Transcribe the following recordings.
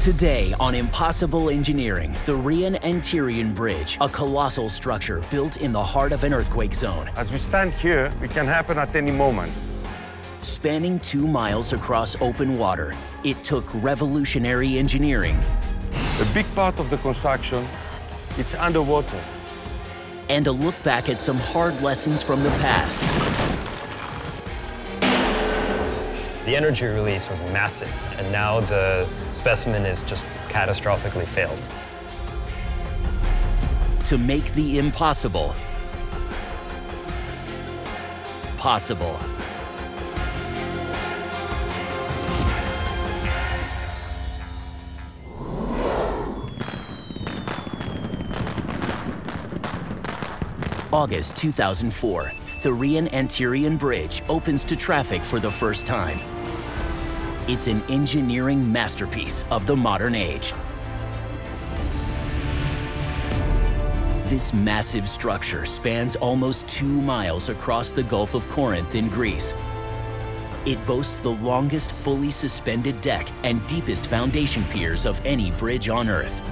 Today on Impossible Engineering, the Rion-Antirion Bridge, a colossal structure built in the heart of an earthquake zone. As we stand here, it can happen at any moment. Spanning two miles across open water, it took revolutionary engineering. A big part of the construction, it's underwater. And a look back at some hard lessons from the past. The energy release was massive, and now the specimen is just catastrophically failed. To make the impossible possible. August 2004, the Rion-Antirion Bridge opens to traffic for the first time. It's an engineering masterpiece of the modern age. This massive structure spans almost two miles across the Gulf of Corinth in Greece. It boasts the longest fully suspended deck and deepest foundation piers of any bridge on Earth.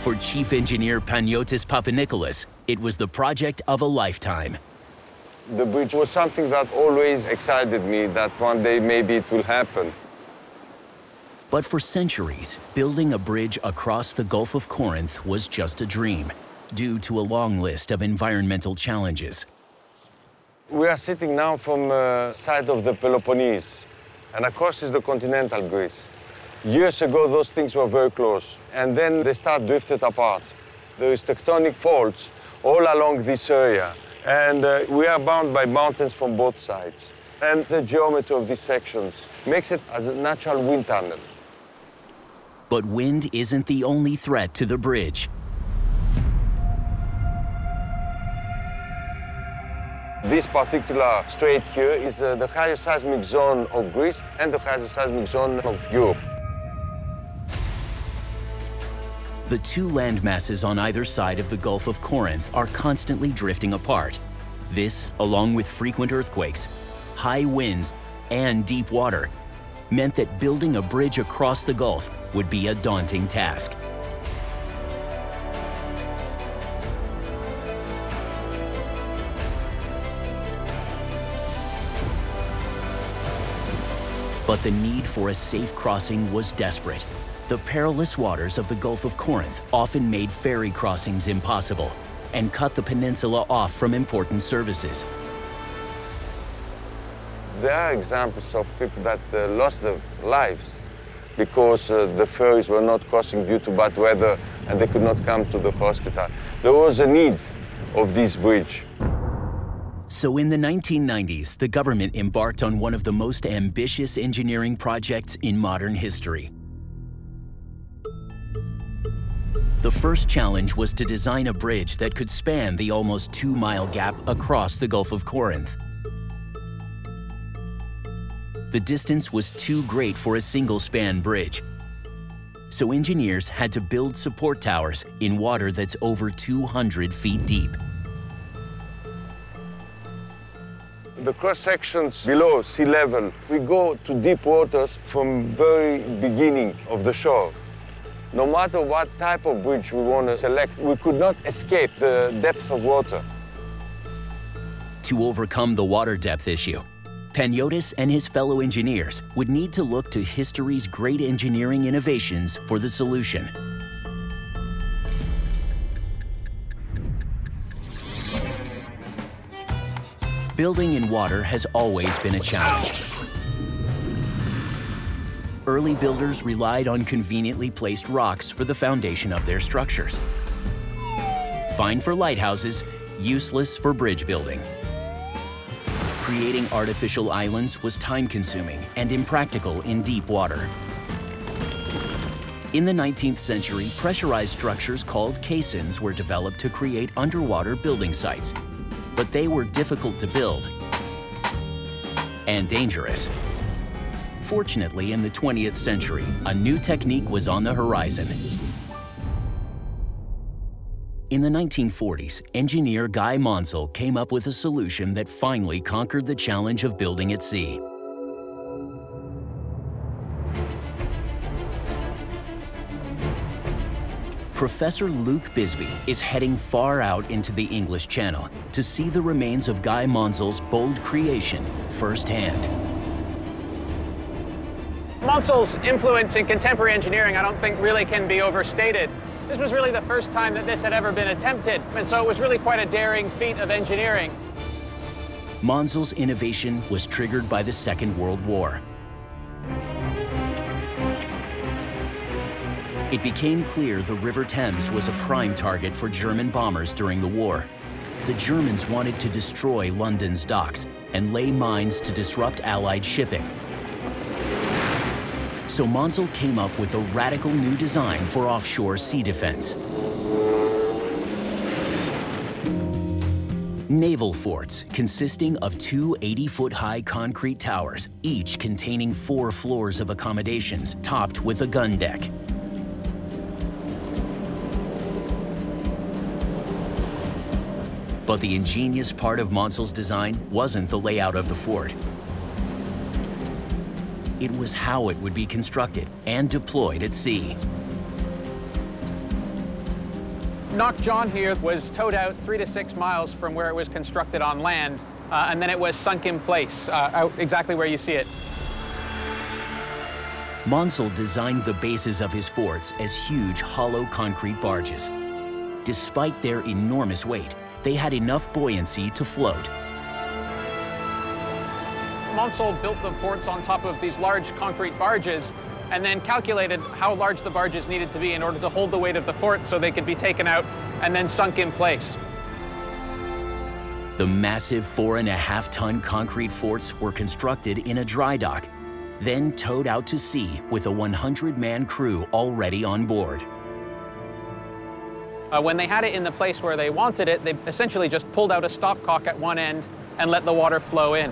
For Chief Engineer Panagiotis Papanikolas, it was the project of a lifetime. The bridge was something that always excited me, that one day maybe it will happen. But for centuries, building a bridge across the Gulf of Corinth was just a dream, due to a long list of environmental challenges. We are sitting now from the side of the Peloponnese, and across is the continental Greece. Years ago, those things were very close, and then they start drifted apart. There is tectonic faults all along this area, and uh, we are bound by mountains from both sides. And the geometry of these sections makes it as a natural wind tunnel. But wind isn't the only threat to the bridge. This particular strait here is uh, the highest seismic zone of Greece and the highest seismic zone of Europe. The two landmasses on either side of the Gulf of Corinth are constantly drifting apart. This, along with frequent earthquakes, high winds, and deep water, meant that building a bridge across the Gulf would be a daunting task. But the need for a safe crossing was desperate. The perilous waters of the Gulf of Corinth often made ferry crossings impossible and cut the peninsula off from important services. There are examples of people that uh, lost their lives because uh, the ferries were not crossing due to bad weather and they could not come to the hospital. There was a need of this bridge. So in the 1990s, the government embarked on one of the most ambitious engineering projects in modern history. The first challenge was to design a bridge that could span the almost two-mile gap across the Gulf of Corinth. The distance was too great for a single-span bridge, so engineers had to build support towers in water that's over 200 feet deep. The cross sections below sea level, we go to deep waters from very beginning of the shore. No matter what type of bridge we want to select, we could not escape the depth of water. To overcome the water depth issue, Panagiotis and his fellow engineers would need to look to history's great engineering innovations for the solution. Building in water has always been a challenge. Early builders relied on conveniently placed rocks for the foundation of their structures. Fine for lighthouses, useless for bridge building. Creating artificial islands was time-consuming and impractical in deep water. In the 19th century, pressurized structures called caissons were developed to create underwater building sites, but they were difficult to build and dangerous. Unfortunately, in the 20th century, a new technique was on the horizon. In the 1940s, engineer Guy Maunsell came up with a solution that finally conquered the challenge of building at sea. Professor Luke Bisby is heading far out into the English Channel to see the remains of Guy Maunsell's bold creation firsthand. Maunsell's influence in contemporary engineering I don't think really can be overstated. This was really the first time that this had ever been attempted, and so it was really quite a daring feat of engineering. Maunsell's innovation was triggered by the Second World War. It became clear the River Thames was a prime target for German bombers during the war. The Germans wanted to destroy London's docks and lay mines to disrupt Allied shipping. So Maunsell came up with a radical new design for offshore sea defense. Naval forts consisting of two 80-foot-high concrete towers, each containing four floors of accommodations topped with a gun deck. But the ingenious part of Maunsell's design wasn't the layout of the fort. It was how it would be constructed and deployed at sea. Knock John here was towed out three to six miles from where it was constructed on land, uh, and then it was sunk in place, uh, out exactly where you see it. Maunsell designed the bases of his forts as huge hollow concrete barges. Despite their enormous weight, they had enough buoyancy to float. Maunsell built the forts on top of these large concrete barges and then calculated how large the barges needed to be in order to hold the weight of the fort so they could be taken out and then sunk in place. The massive four and a half ton concrete forts were constructed in a dry dock, then towed out to sea with a 100 man crew already on board. Uh, when they had it in the place where they wanted it, they essentially just pulled out a stopcock at one end and let the water flow in.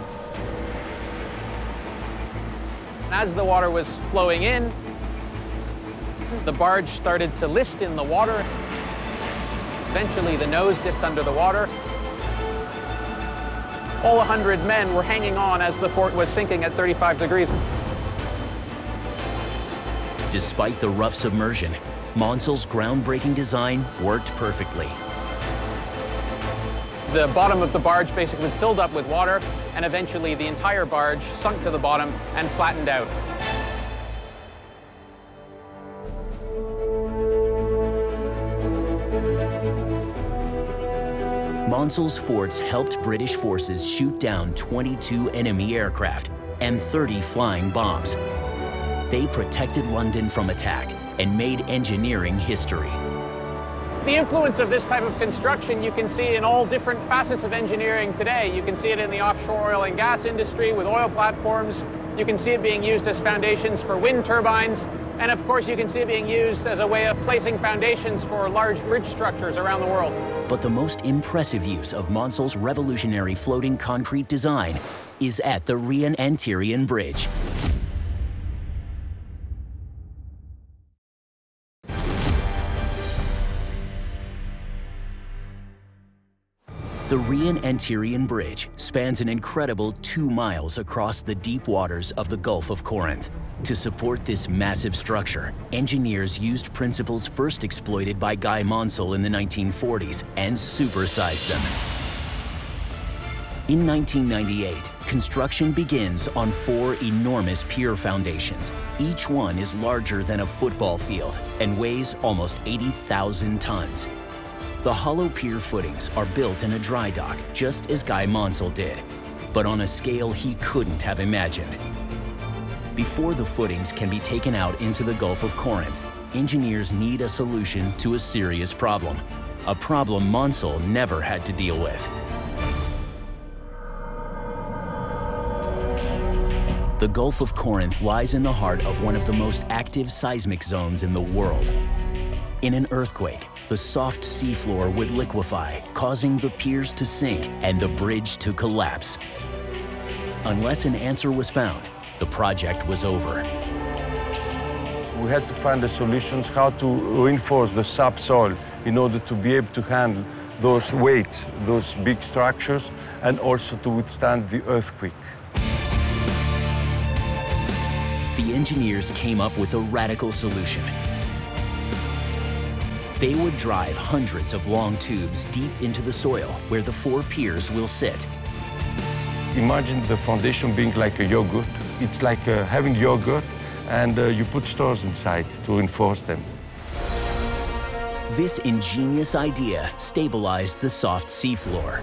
As the water was flowing in, the barge started to list in the water. Eventually, the nose dipped under the water. All 100 men were hanging on as the fort was sinking at 35 degrees. Despite the rough submersion, Maunsell's groundbreaking design worked perfectly. The bottom of the barge basically filled up with water, and eventually the entire barge sunk to the bottom and flattened out. Maunsell's forts helped British forces shoot down 22 enemy aircraft and 30 flying bombs. They protected London from attack and made engineering history. The influence of this type of construction you can see in all different facets of engineering today. You can see it in the offshore oil and gas industry with oil platforms. You can see it being used as foundations for wind turbines. And of course, you can see it being used as a way of placing foundations for large bridge structures around the world. But the most impressive use of Maunsell's revolutionary floating concrete design is at the Rion-Antirion Bridge. The Rion-Antirion Bridge spans an incredible two miles across the deep waters of the Gulf of Corinth. To support this massive structure, engineers used principles first exploited by Guy Maunsell in the 1940s and supersized them. In 1998, construction begins on four enormous pier foundations. Each one is larger than a football field and weighs almost 80,000 tons. The hollow pier footings are built in a dry dock, just as Guy Maunsell did, but on a scale he couldn't have imagined. Before the footings can be taken out into the Gulf of Corinth, engineers need a solution to a serious problem, a problem Maunsell never had to deal with. The Gulf of Corinth lies in the heart of one of the most active seismic zones in the world. In an earthquake, the soft seafloor would liquefy, causing the piers to sink and the bridge to collapse. Unless an answer was found, the project was over. We had to find the solutions how to reinforce the subsoil in order to be able to handle those weights, those big structures, and also to withstand the earthquake. The engineers came up with a radical solution They would drive hundreds of long tubes deep into the soil where the four piers will sit. Imagine the foundation being like a yogurt. It's like uh, having yogurt and uh, you put stores inside to reinforce them. This ingenious idea stabilized the soft seafloor.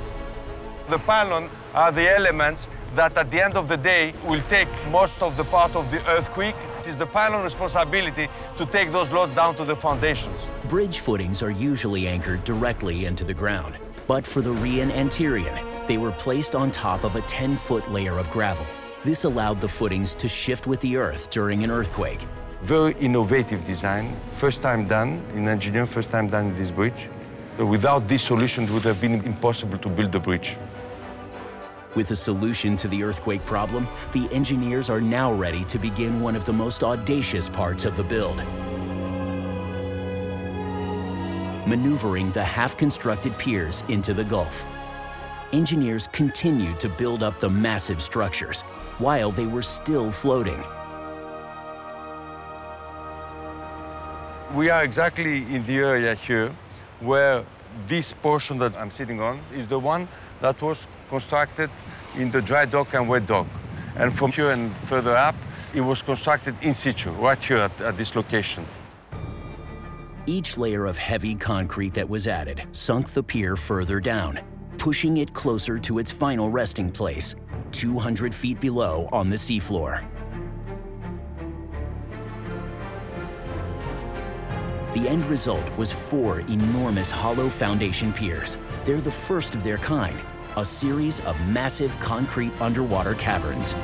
The pylon are the elements that at the end of the day will take most of the part of the earthquake. It is the pylon responsibility to take those loads down to the foundations. Bridge footings are usually anchored directly into the ground. But for the Rion-Antirion, they were placed on top of a 10-foot layer of gravel. This allowed the footings to shift with the earth during an earthquake. Very innovative design, first time done in engineering, first time done in this bridge. Without this solution, it would have been impossible to build the bridge. With a solution to the earthquake problem, the engineers are now ready to begin one of the most audacious parts of the build. Maneuvering the half-constructed piers into the Gulf. Engineers continued to build up the massive structures while they were still floating. We are exactly in the area here where this portion that I'm sitting on is the one that was constructed in the dry dock and wet dock. And from here and further up, it was constructed in situ, right here at, at this location. Each layer of heavy concrete that was added sunk the pier further down, pushing it closer to its final resting place, 200 feet below on the seafloor. The end result was four enormous hollow foundation piers. They're the first of their kind, a series of massive concrete underwater caverns.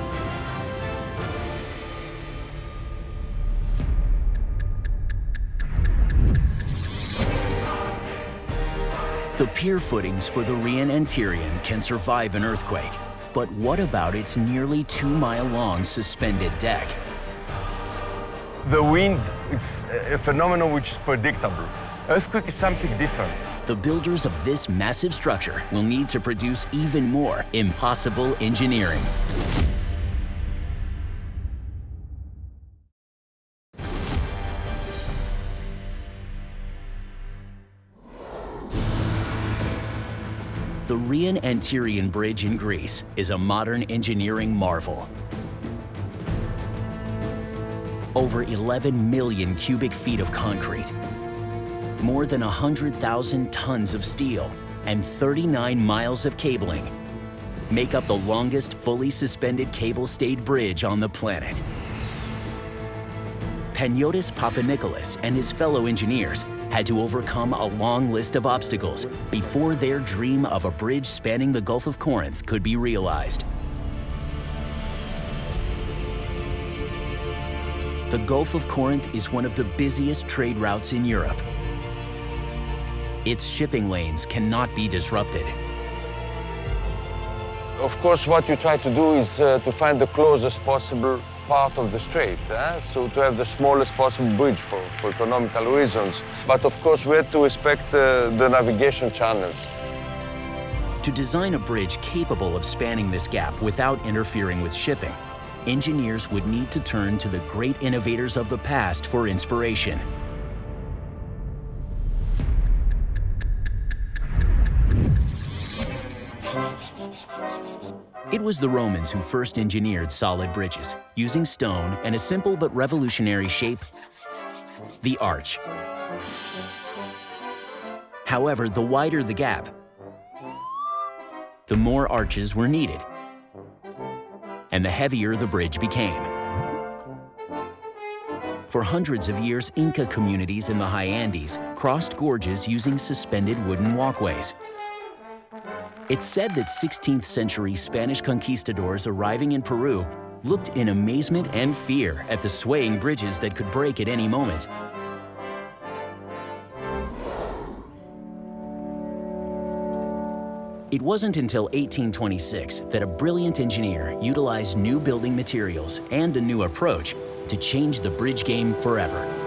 The pier footings for the Rion-Antirion can survive an earthquake, but what about its nearly two-mile-long suspended deck? The wind, it's a phenomenon which is predictable. Earthquake is something different. The builders of this massive structure will need to produce even more impossible engineering. The Rion-Antirion Bridge in Greece is a modern engineering marvel. Over 11 million cubic feet of concrete, more than 100,000 tons of steel, and 39 miles of cabling make up the longest fully suspended cable-stayed bridge on the planet. Panagiotis Papanikolas and his fellow engineers had to overcome a long list of obstacles before their dream of a bridge spanning the Gulf of Corinth could be realized. The Gulf of Corinth is one of the busiest trade routes in Europe. Its shipping lanes cannot be disrupted. Of course, what you try to do is uh, to find the closest possible part of the strait, eh? so to have the smallest possible bridge for, for economical reasons. But of course, we had to respect uh, the navigation channels. To design a bridge capable of spanning this gap without interfering with shipping, engineers would need to turn to the great innovators of the past for inspiration. It was the Romans who first engineered solid bridges, using stone and a simple but revolutionary shape, the arch. However, the wider the gap, the more arches were needed, and the heavier the bridge became. For hundreds of years, Inca communities in the high Andes crossed gorges using suspended wooden walkways. It's said that 16th century Spanish conquistadors arriving in Peru looked in amazement and fear at the swaying bridges that could break at any moment. It wasn't until 1826 that a brilliant engineer utilized new building materials and a new approach to change the bridge game forever.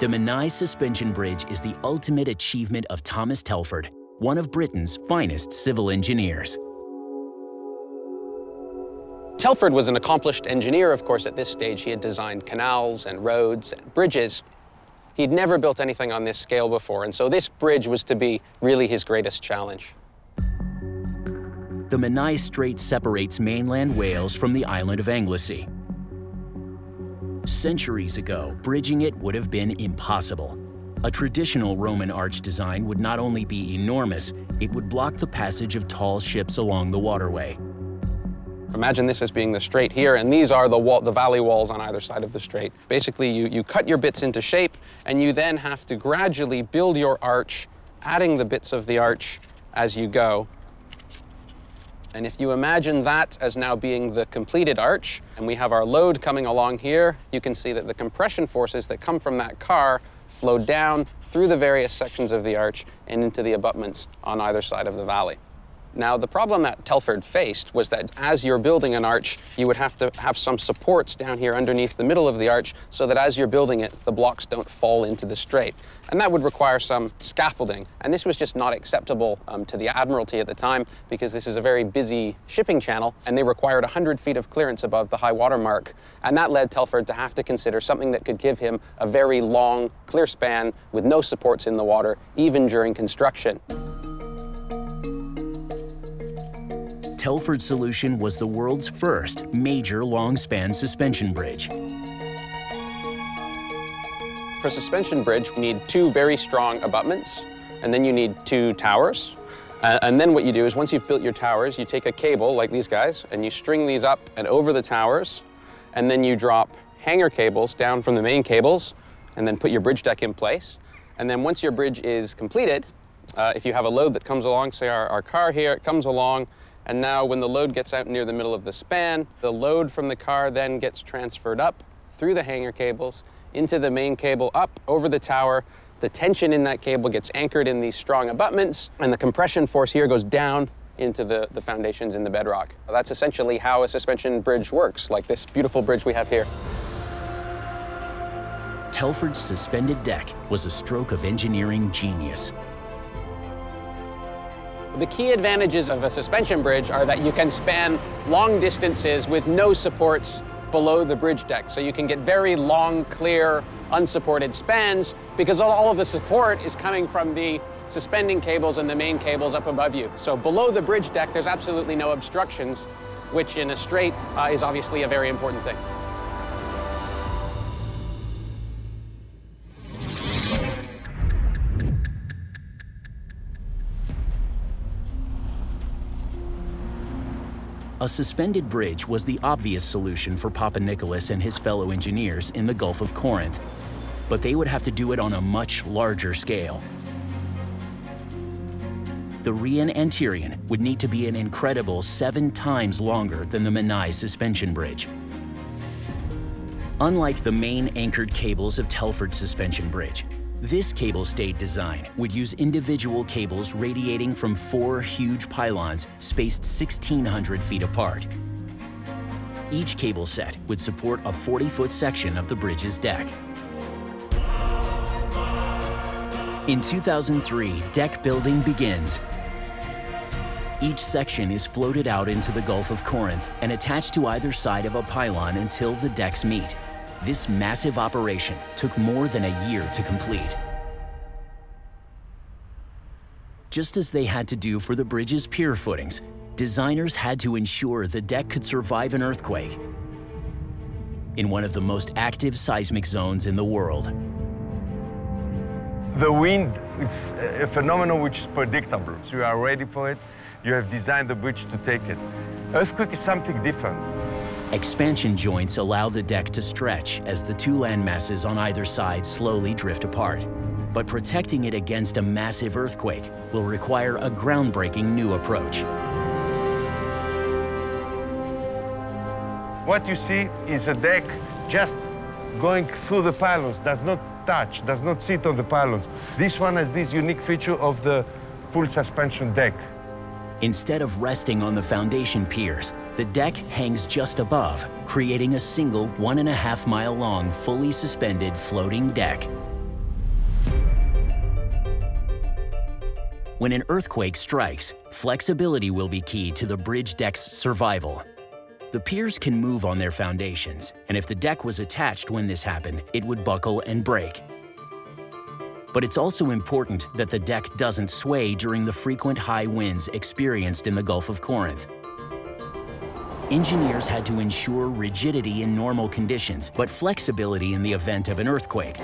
The Menai Suspension Bridge is the ultimate achievement of Thomas Telford, one of Britain's finest civil engineers. Telford was an accomplished engineer, of course, at this stage. He had designed canals and roads and bridges. He'd never built anything on this scale before, and so this bridge was to be really his greatest challenge. The Menai Strait separates mainland Wales from the island of Anglesey. Centuries ago, bridging it would have been impossible. A traditional Roman arch design would not only be enormous, it would block the passage of tall ships along the waterway. Imagine this as being the strait here, and these are the, wall, the valley walls on either side of the strait. Basically, you, you cut your bits into shape, and you then have to gradually build your arch, adding the bits of the arch as you go. And if you imagine that as now being the completed arch, and we have our load coming along here, you can see that the compression forces that come from that car flow down through the various sections of the arch and into the abutments on either side of the valley. Now, the problem that Telford faced was that as you're building an arch, you would have to have some supports down here underneath the middle of the arch so that as you're building it, the blocks don't fall into the strait. And that would require some scaffolding. And this was just not acceptable um, to the Admiralty at the time because this is a very busy shipping channel and they required 100 feet of clearance above the high water mark. And that led Telford to have to consider something that could give him a very long, clear span with no supports in the water, even during construction. Telford's solution was the world's first major long-span suspension bridge. For a suspension bridge, we need two very strong abutments, and then you need two towers. Uh, and then what you do is once you've built your towers, you take a cable like these guys, and you string these up and over the towers, and then you drop hanger cables down from the main cables, and then put your bridge deck in place. And then once your bridge is completed, uh, if you have a load that comes along, say our, our car here, it comes along, and now when the load gets out near the middle of the span, the load from the car then gets transferred up through the hanger cables into the main cable up over the tower. The tension in that cable gets anchored in these strong abutments, and the compression force here goes down into the, the foundations in the bedrock. That's essentially how a suspension bridge works, like this beautiful bridge we have here. Telford's suspended deck was a stroke of engineering genius. The key advantages of a suspension bridge are that you can span long distances with no supports below the bridge deck. So you can get very long, clear, unsupported spans because all of the support is coming from the suspending cables and the main cables up above you. So below the bridge deck, there's absolutely no obstructions, which in a strait uh, is obviously a very important thing. A suspended bridge was the obvious solution for Papanikolas and his fellow engineers in the Gulf of Corinth, but they would have to do it on a much larger scale. The Rion-Antirion would need to be an incredible seven times longer than the Menai suspension bridge. Unlike the main anchored cables of Telford Suspension Bridge, this cable stayed design would use individual cables radiating from four huge pylons spaced 1,600 feet apart. Each cable set would support a 40-foot section of the bridge's deck. In 2003, deck building begins. Each section is floated out into the Gulf of Corinth and attached to either side of a pylon until the decks meet. This massive operation took more than a year to complete. Just as they had to do for the bridge's pier footings, designers had to ensure the deck could survive an earthquake in one of the most active seismic zones in the world. The wind, it's a phenomenon which is predictable. So you are ready for it. You have designed the bridge to take it. Earthquake is something different. Expansion joints allow the deck to stretch as the two land masses on either side slowly drift apart. But protecting it against a massive earthquake will require a groundbreaking new approach. What you see is a deck just going through the pylons, does not touch, does not sit on the pylons. This one has this unique feature of the full suspension deck. Instead of resting on the foundation piers, the deck hangs just above, creating a single one and a half mile long, fully suspended floating deck. When an earthquake strikes, flexibility will be key to the bridge deck's survival. The piers can move on their foundations, and if the deck was attached when this happened, it would buckle and break. But it's also important that the deck doesn't sway during the frequent high winds experienced in the Gulf of Corinth. Engineers had to ensure rigidity in normal conditions, but flexibility in the event of an earthquake.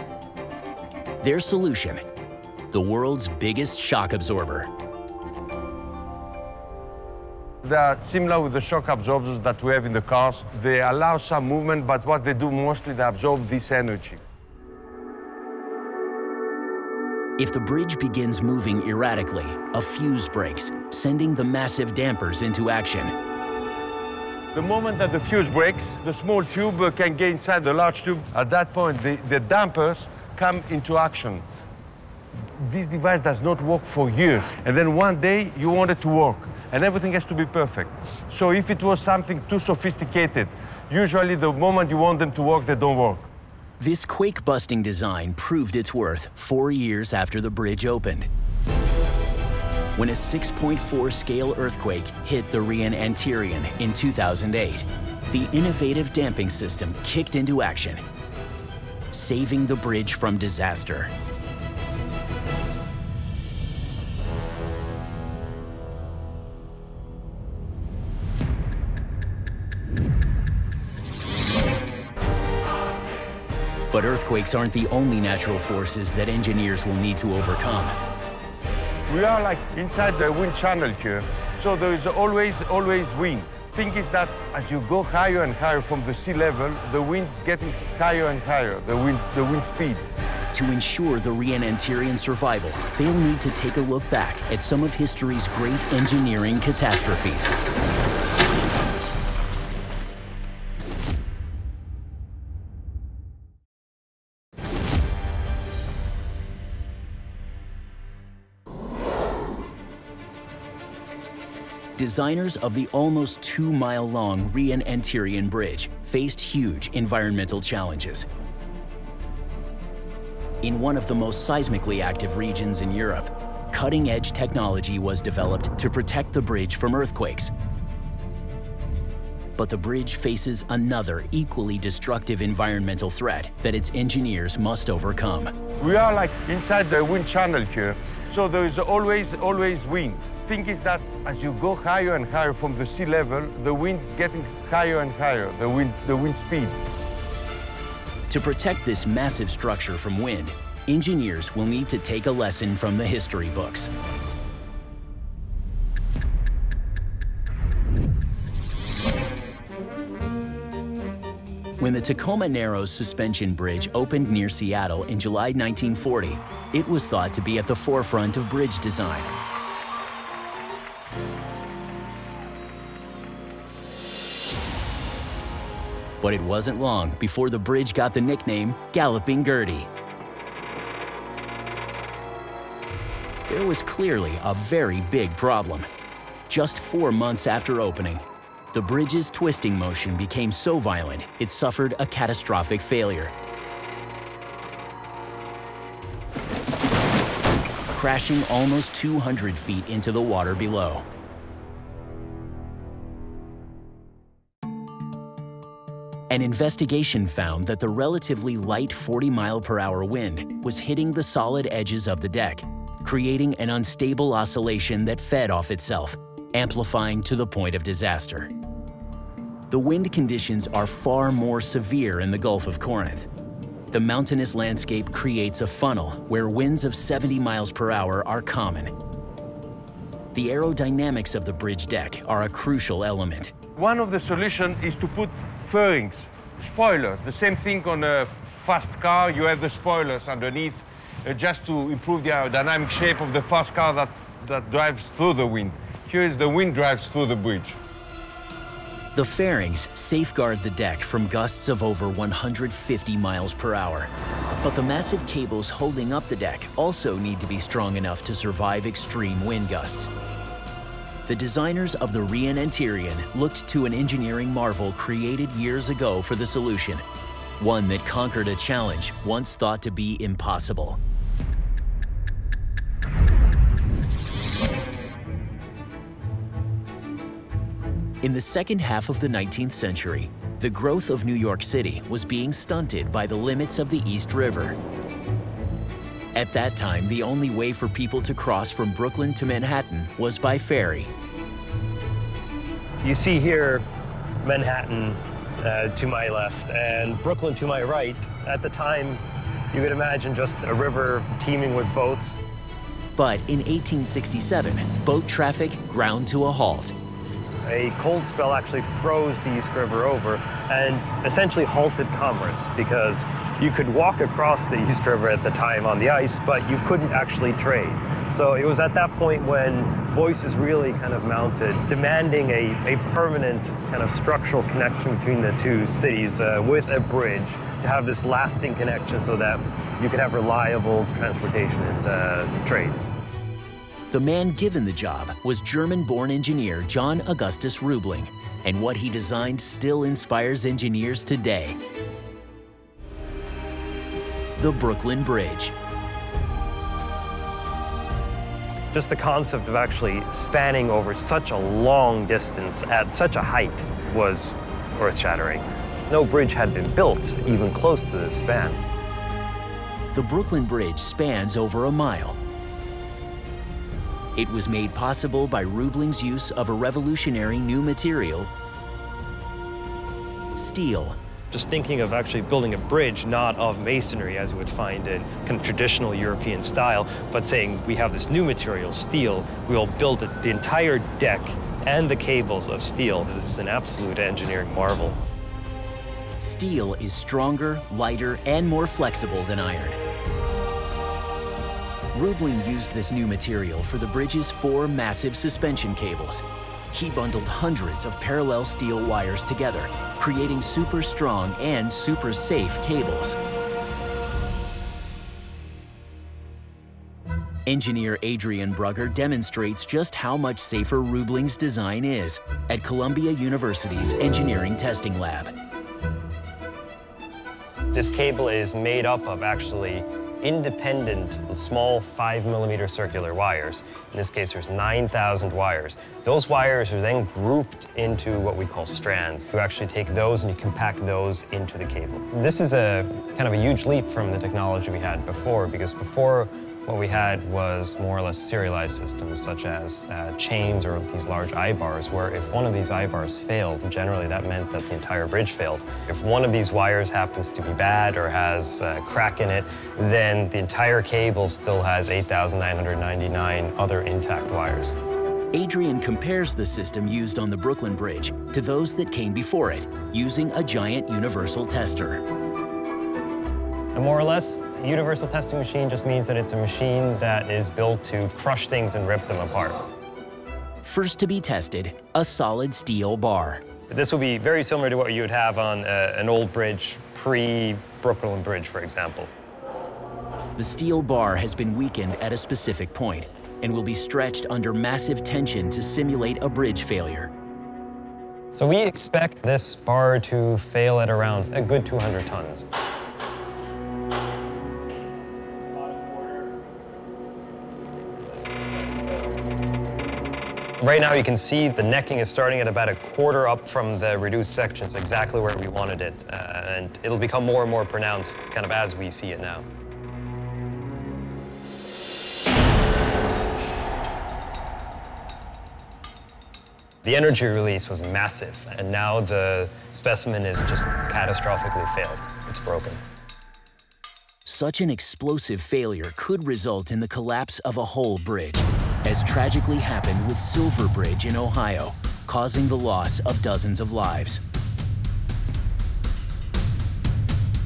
Their solution, the world's biggest shock absorber. They are similar with the shock absorbers that we have in the cars. They allow some movement, but what they do mostly, they absorb this energy. If the bridge begins moving erratically, a fuse breaks, sending the massive dampers into action. The moment that the fuse breaks, the small tube uh, can get inside the large tube. At that point, the, the dampers come into action. This device does not work for years. And then one day, you want it to work. And everything has to be perfect. So if it was something too sophisticated, usually the moment you want them to work, they don't work. This quake-busting design proved its worth four years after the bridge opened. When a 6.4 scale earthquake hit the Rion-Antirion in 2008, the innovative damping system kicked into action, saving the bridge from disaster. But earthquakes aren't the only natural forces that engineers will need to overcome. We are like inside the wind channel here, so there is always, always wind. Thing is that as you go higher and higher from the sea level, the wind's getting higher and higher, the wind, the wind speed. To ensure the Antirion survival, they'll need to take a look back at some of history's great engineering catastrophes. Designers of the almost two-mile-long Rion-Antirion Bridge faced huge environmental challenges. In one of the most seismically active regions in Europe, cutting-edge technology was developed to protect the bridge from earthquakes. But the bridge faces another equally destructive environmental threat that its engineers must overcome. We are like inside the wind channel here, so there is always, always wind. Thing is that as you go higher and higher from the sea level, the wind's getting higher and higher, the wind, the wind speed. To protect this massive structure from wind, engineers will need to take a lesson from the history books. When the Tacoma Narrows Suspension Bridge opened near Seattle in July 1940, it was thought to be at the forefront of bridge design. But it wasn't long before the bridge got the nickname Galloping Gertie. There was clearly a very big problem. Just four months after opening, the bridge's twisting motion became so violent it suffered a catastrophic failure. Crashing almost 200 feet into the water below. An investigation found that the relatively light 40 mile per hour wind was hitting the solid edges of the deck, creating an unstable oscillation that fed off itself, amplifying to the point of disaster. The wind conditions are far more severe in the Gulf of Corinth. The mountainous landscape creates a funnel where winds of 70 miles per hour are common. The aerodynamics of the bridge deck are a crucial element. One of the solutions is to put fairings, spoilers. The same thing on a fast car, you have the spoilers underneath uh, just to improve the aerodynamic shape of the fast car that, that drives through the wind. Here is the wind drives through the bridge. The fairings safeguard the deck from gusts of over 150 miles per hour. But the massive cables holding up the deck also need to be strong enough to survive extreme wind gusts. The designers of the Rion-Antirion looked to an engineering marvel created years ago for the solution, one that conquered a challenge once thought to be impossible. In the second half of the 19th century, the growth of New York City was being stunted by the limits of the East River. At that time, the only way for people to cross from Brooklyn to Manhattan was by ferry. You see here Manhattan uh, to my left and Brooklyn to my right. At the time, you could imagine just a river teeming with boats. But in 1867, boat traffic ground to a halt a cold spell actually froze the East River over and essentially halted commerce because you could walk across the East River at the time on the ice, but you couldn't actually trade. So it was at that point when voices really kind of mounted, demanding a, a permanent kind of structural connection between the two cities uh, with a bridge to have this lasting connection so that you could have reliable transportation and uh, trade. The man given the job was German-born engineer John Augustus Roebling, and what he designed still inspires engineers today. The Brooklyn Bridge. Just the concept of actually spanning over such a long distance at such a height was earth-shattering. No bridge had been built even close to this span. The Brooklyn Bridge spans over a mile it was made possible by Roebling's use of a revolutionary new material, steel. Just thinking of actually building a bridge, not of masonry as you would find in kind of traditional European style, but saying we have this new material, steel, we will build it, the entire deck and the cables of steel. This is an absolute engineering marvel. Steel is stronger, lighter, and more flexible than iron. Roebling used this new material for the bridge's four massive suspension cables. He bundled hundreds of parallel steel wires together, creating super strong and super safe cables. Engineer Adrian Brugger demonstrates just how much safer Roebling's design is at Columbia University's Engineering Testing Lab. This cable is made up of actually independent small five millimeter circular wires. In this case, there's 9,000 wires. Those wires are then grouped into what we call strands. You actually take those and you compact those into the cable. This is a kind of a huge leap from the technology we had before because before what we had was more or less serialized systems, such as uh, chains or these large I-bars, where if one of these I-bars failed, generally that meant that the entire bridge failed. If one of these wires happens to be bad or has a crack in it, then the entire cable still has 8,999 other intact wires. Adrian compares the system used on the Brooklyn Bridge to those that came before it, using a giant universal tester. And more or less, a universal testing machine just means that it's a machine that is built to crush things and rip them apart. First to be tested, a solid steel bar. This will be very similar to what you would have on uh, an old bridge pre-Brooklyn Bridge, for example. The steel bar has been weakened at a specific point and will be stretched under massive tension to simulate a bridge failure. So we expect this bar to fail at around a good 200 tons. Right now you can see the necking is starting at about a quarter up from the reduced section, so exactly where we wanted it. Uh, and it'll become more and more pronounced kind of as we see it now. The energy release was massive, and now the specimen is just catastrophically failed. It's broken. Such an explosive failure could result in the collapse of a whole bridge as tragically happened with Silver Bridge in Ohio, causing the loss of dozens of lives.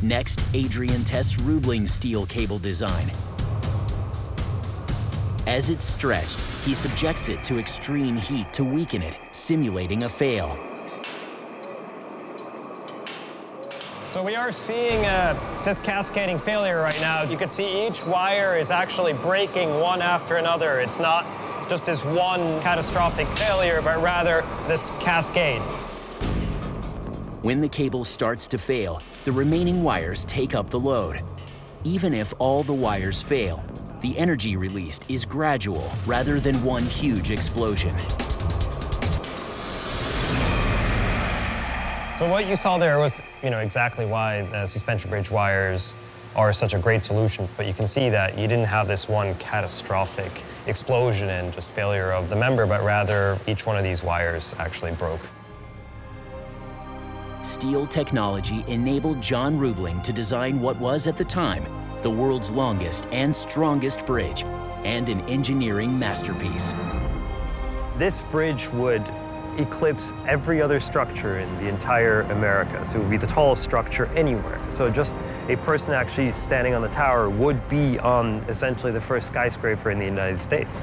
Next, Adrian tests Roebling's steel cable design. As it's stretched, he subjects it to extreme heat to weaken it, simulating a fail. So we are seeing uh, this cascading failure right now. You can see each wire is actually breaking one after another. It's not just this one catastrophic failure, but rather this cascade. When the cable starts to fail, the remaining wires take up the load. Even if all the wires fail, the energy released is gradual rather than one huge explosion. So what you saw there was, you know, exactly why the suspension bridge wires are such a great solution, but you can see that you didn't have this one catastrophic explosion and just failure of the member, but rather each one of these wires actually broke. Steel technology enabled John Roebling to design what was at the time the world's longest and strongest bridge and an engineering masterpiece. This bridge would eclipse every other structure in the entire America. So it would be the tallest structure anywhere. So just a person actually standing on the tower would be on essentially the first skyscraper in the United States.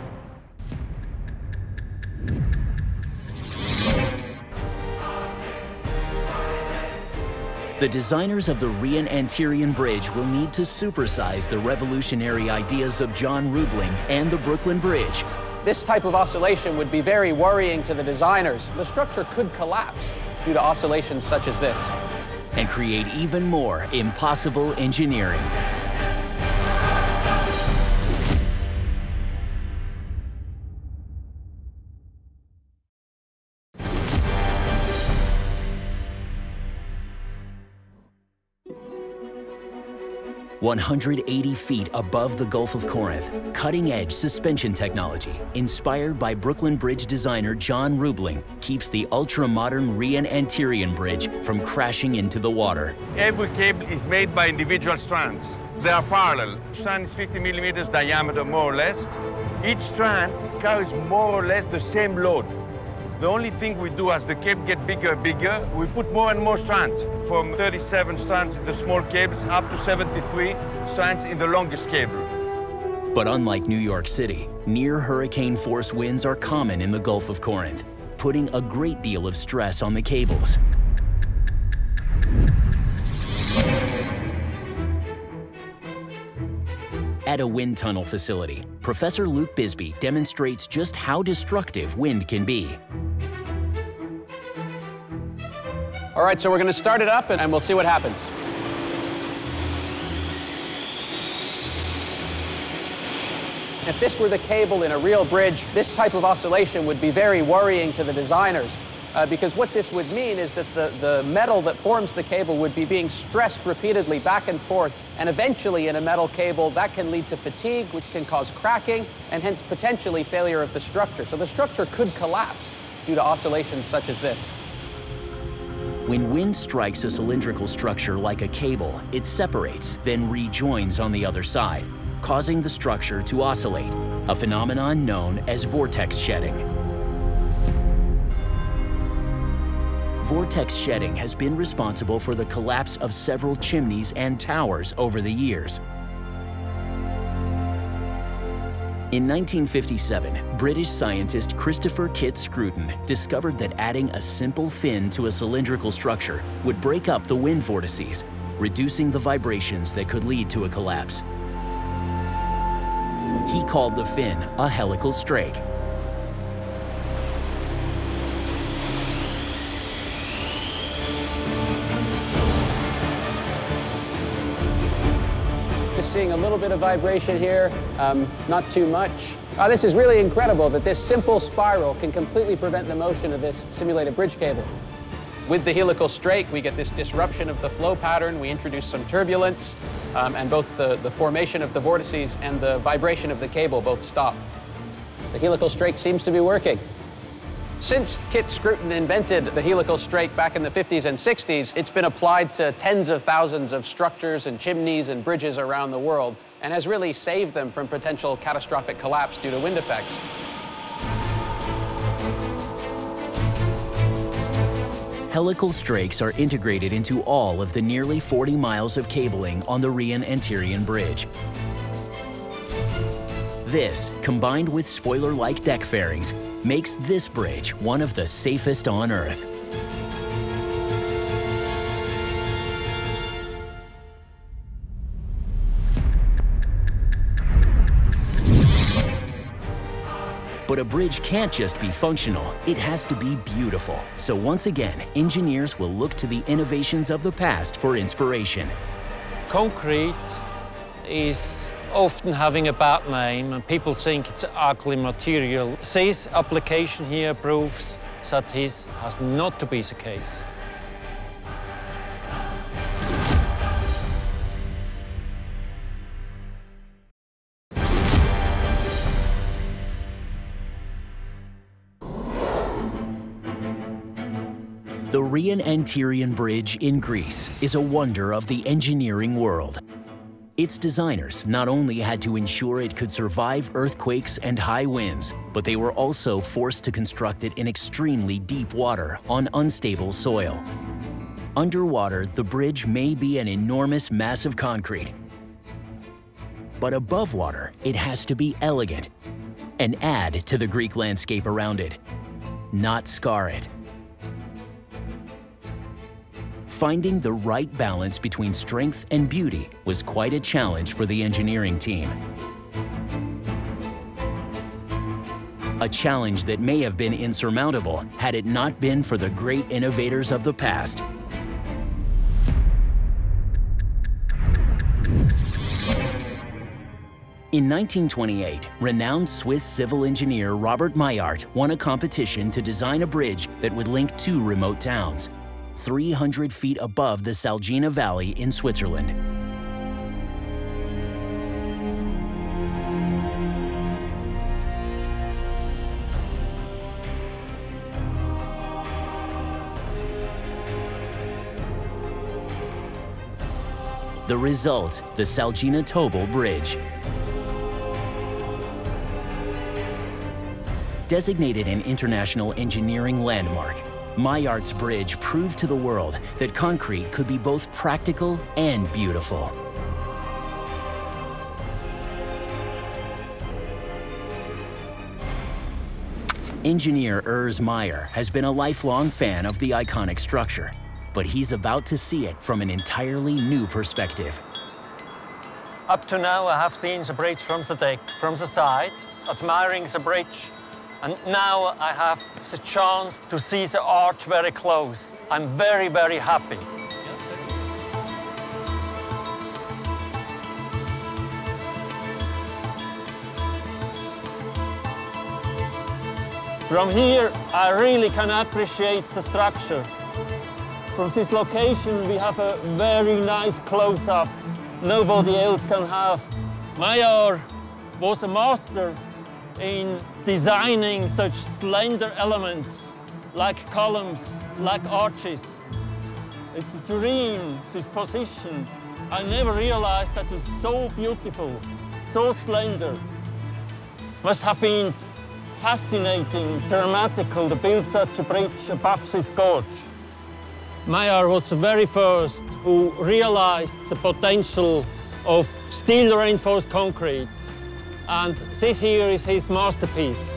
The designers of the Rion-Antirion Bridge will need to supersize the revolutionary ideas of John Roebling and the Brooklyn Bridge this type of oscillation would be very worrying to the designers. The structure could collapse due to oscillations such as this. And create even more impossible engineering. 180 feet above the Gulf of Corinth, cutting-edge suspension technology, inspired by Brooklyn Bridge designer John Roebling, keeps the ultra-modern Rion-Antirion Bridge from crashing into the water. Every cable is made by individual strands. They are parallel. Strand is 50 millimeters diameter, more or less. Each strand carries more or less the same load. The only thing we do as the cable get bigger and bigger, we put more and more strands, from 37 strands in the small cables up to 73 strands in the longest cable. But unlike New York City, near hurricane force winds are common in the Gulf of Corinth, putting a great deal of stress on the cables. At a wind tunnel facility, Professor Luke Bisby demonstrates just how destructive wind can be. All right, so we're going to start it up and, and we'll see what happens. If this were the cable in a real bridge, this type of oscillation would be very worrying to the designers. Uh, because what this would mean is that the, the metal that forms the cable would be being stressed repeatedly back and forth, and eventually in a metal cable, that can lead to fatigue, which can cause cracking, and hence potentially failure of the structure. So the structure could collapse due to oscillations such as this. When wind strikes a cylindrical structure like a cable, it separates, then rejoins on the other side, causing the structure to oscillate, a phenomenon known as vortex shedding. Vortex shedding has been responsible for the collapse of several chimneys and towers over the years, In 1957, British scientist Christopher Kit Scruton discovered that adding a simple fin to a cylindrical structure would break up the wind vortices, reducing the vibrations that could lead to a collapse. He called the fin a helical strake, seeing a little bit of vibration here, um, not too much. Uh, this is really incredible that this simple spiral can completely prevent the motion of this simulated bridge cable. With the helical strake, we get this disruption of the flow pattern, we introduce some turbulence, um, and both the, the formation of the vortices and the vibration of the cable both stop. The helical strake seems to be working. Since Kit Scruton invented the helical strake back in the 50s and 60s, it's been applied to tens of thousands of structures and chimneys and bridges around the world and has really saved them from potential catastrophic collapse due to wind effects. Helical strakes are integrated into all of the nearly 40 miles of cabling on the Rion-Antirion Bridge. This, combined with spoiler-like deck fairings, makes this bridge one of the safest on Earth. But a bridge can't just be functional, it has to be beautiful. So once again, engineers will look to the innovations of the past for inspiration. Concrete is often having a bad name and people think it's ugly material. This application here proves that this has not to be the case. The Rion-Antirion Bridge in Greece is a wonder of the engineering world. Its designers not only had to ensure it could survive earthquakes and high winds, but they were also forced to construct it in extremely deep water on unstable soil. Underwater, the bridge may be an enormous mass of concrete. But above water, it has to be elegant and add to the Greek landscape around it, not scar it. Finding the right balance between strength and beauty was quite a challenge for the engineering team. A challenge that may have been insurmountable had it not been for the great innovators of the past. In 1928, renowned Swiss civil engineer Robert Maillart won a competition to design a bridge that would link two remote towns, 300 feet above the Salgina Valley in Switzerland. The result, the Salginatobel Bridge. Designated an international engineering landmark, Maillart's bridge proved to the world that concrete could be both practical and beautiful. Engineer Urs Meyer has been a lifelong fan of the iconic structure, but he's about to see it from an entirely new perspective. Up to now, I have seen the bridge from the deck, from the side, admiring the bridge and now I have the chance to see the arch very close. I'm very, very happy. From here, I really can appreciate the structure. From this location, we have a very nice close-up. Nobody else can have. Maillart was a master in designing such slender elements like columns, like arches. It's a dream, this position. I never realized that it's so beautiful, so slender. Must have been fascinating, dramatical to build such a bridge above this gorge. Maillart was the very first who realized the potential of steel reinforced concrete and this here is his masterpiece.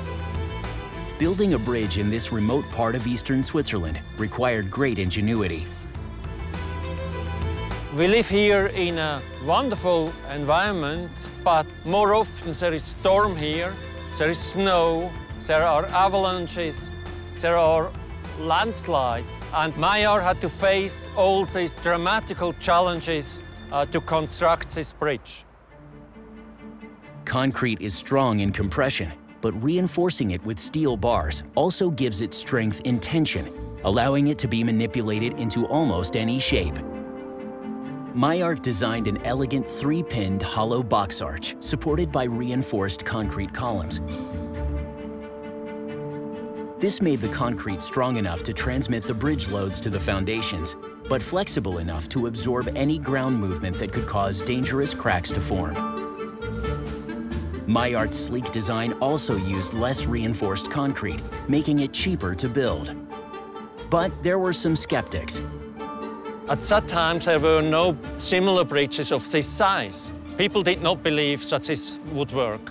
Building a bridge in this remote part of eastern Switzerland required great ingenuity. We live here in a wonderful environment, but more often there is storm here, there is snow, there are avalanches, there are landslides, and Maillart had to face all these dramatical challenges uh, to construct this bridge. Concrete is strong in compression, but reinforcing it with steel bars also gives it strength in tension, allowing it to be manipulated into almost any shape. Maillart designed an elegant three-pinned hollow box arch supported by reinforced concrete columns. This made the concrete strong enough to transmit the bridge loads to the foundations, but flexible enough to absorb any ground movement that could cause dangerous cracks to form. Maillart's sleek design also used less reinforced concrete, making it cheaper to build. But there were some skeptics. At that time, there were no similar bridges of this size. People did not believe that this would work.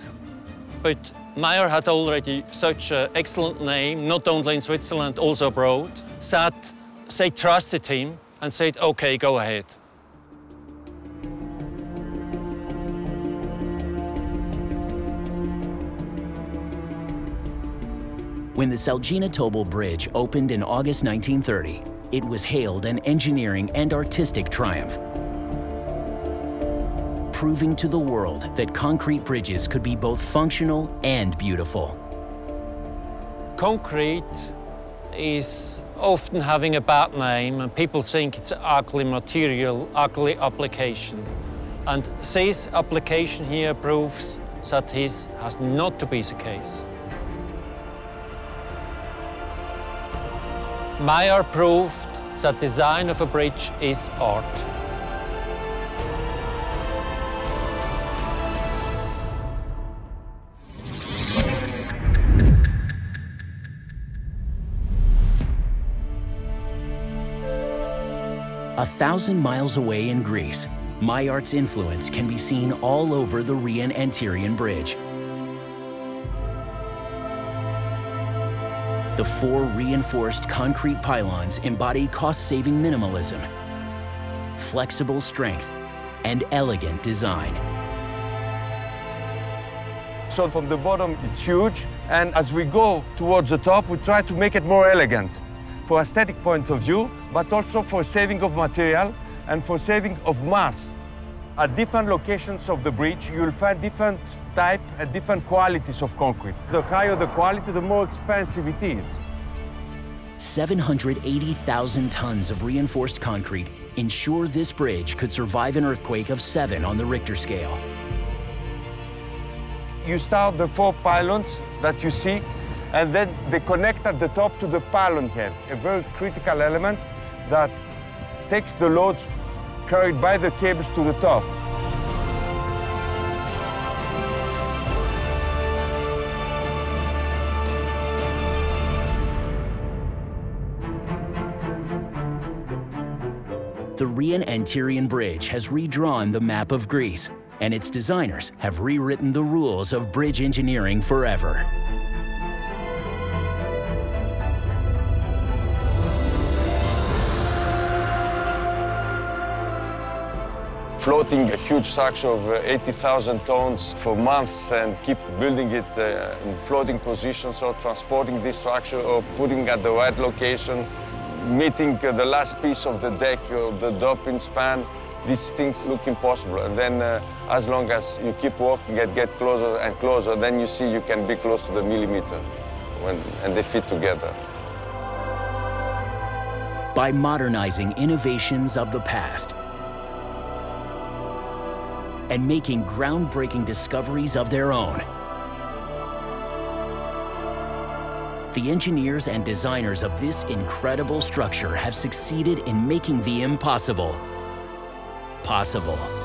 But Maillart had already such an excellent name, not only in Switzerland, also abroad, that they trusted him and said, OK, go ahead. When the Salginatobel Bridge opened in August 1930, it was hailed an engineering and artistic triumph, proving to the world that concrete bridges could be both functional and beautiful. Concrete is often having a bad name and people think it's ugly material, ugly application. And this application here proves that this has not to be the case. Maillart proved that design of a bridge is art. A thousand miles away in Greece, Maillart's influence can be seen all over the Rion-Antirion Bridge. The four reinforced concrete pylons embody cost-saving minimalism, flexible strength, and elegant design. So from the bottom, it's huge. And as we go towards the top, we try to make it more elegant for aesthetic point of view, but also for saving of material and for saving of mass. At different locations of the bridge, you'll find different type and different qualities of concrete. The higher the quality, the more expensive it is. 780,000 tons of reinforced concrete ensure this bridge could survive an earthquake of 7 on the Richter scale. You start the four pylons that you see, and then they connect at the top to the pylon head, a very critical element that takes the loads carried by the cables to the top. The Rion-Antirion Bridge has redrawn the map of Greece, and its designers have rewritten the rules of bridge engineering forever. floating a huge structure of uh, 80,000 tons for months and keep building it uh, in floating positions or transporting this structure or putting at the right location, meeting uh, the last piece of the deck or the drop-in span. These things look impossible. And then uh, as long as you keep working and get closer and closer, then you see you can be close to the millimeter when, and they fit together. By modernizing innovations of the past, and making groundbreaking discoveries of their own. The engineers and designers of this incredible structure have succeeded in making the impossible possible.